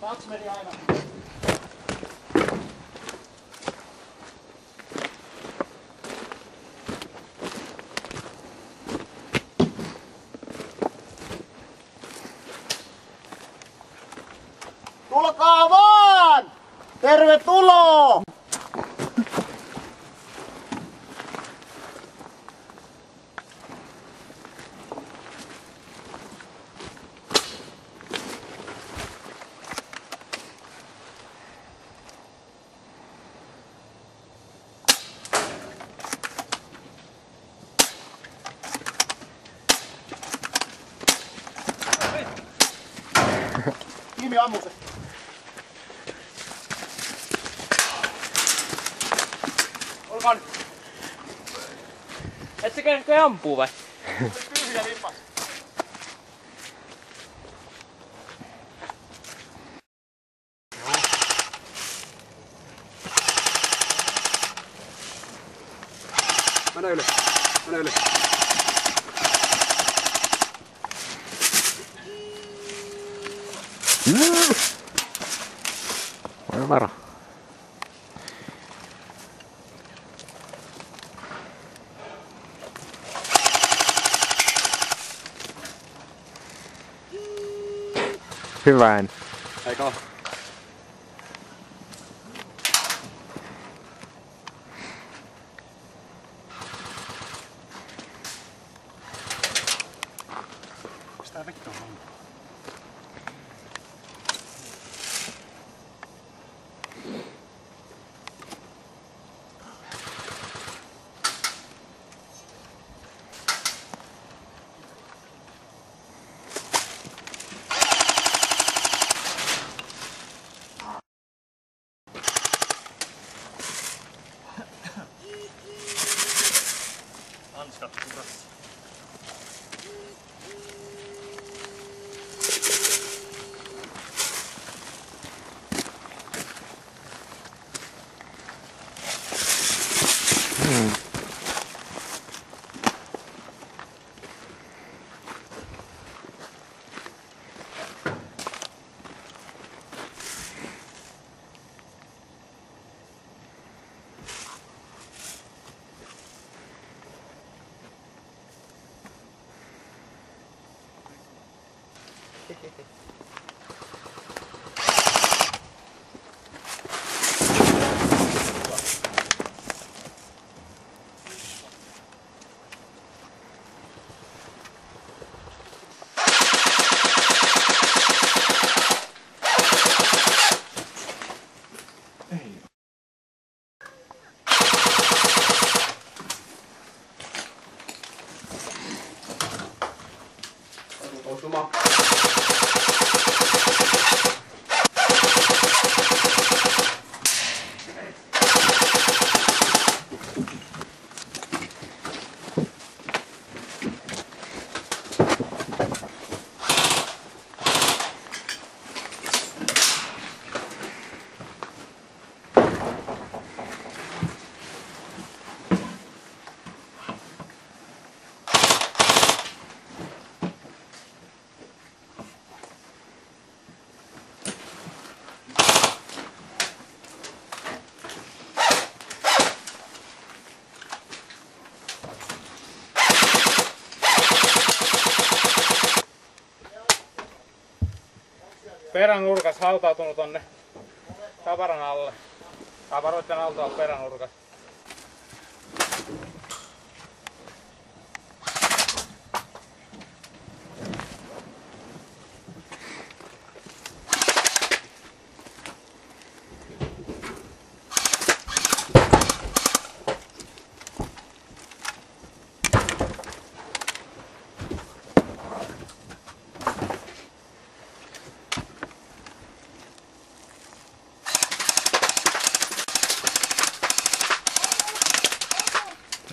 Wat met die eigen? Kimi ammu se. Olkaa nyt. Et sä käy ampuu vai? Tyhjä lipas. Mene ylös. Mene ylös. Voi varo. Hyvä ääni. Eikö tää vittu on? 我说吗？Peränurkas hautautunut tonne tavaran alle. Tavaroitten alta on peränurkas.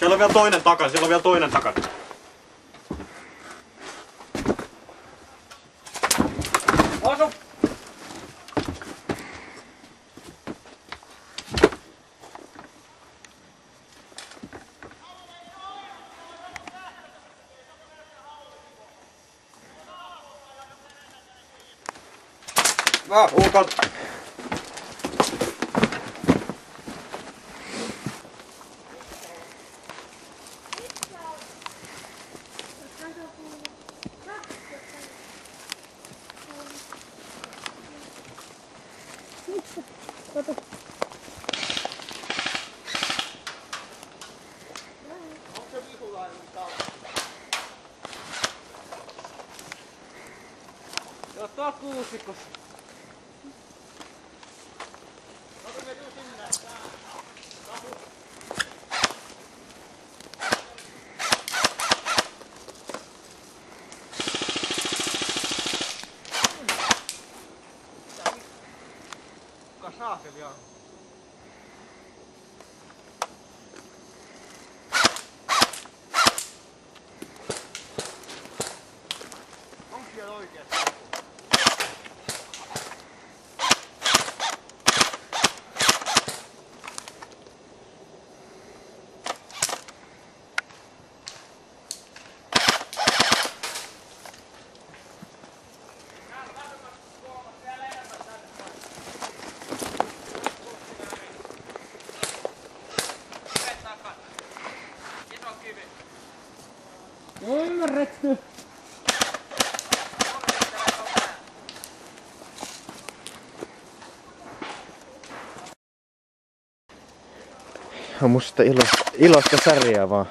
Siellä on vielä toinen takan, siellä on vielä toinen takan. Osu! Ah, ulkon. Joo, tuo kuusikko. Kuka saakeli on? Onko siellä oikeesti? On musta ilosta, ilosta sarjaa vaan.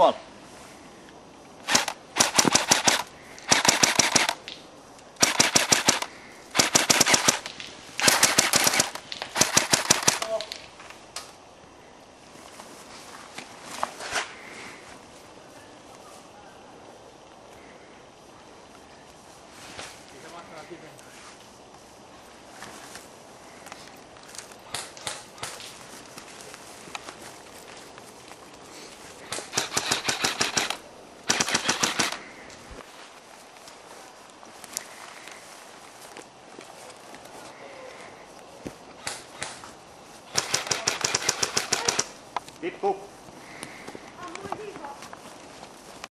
Tuolla.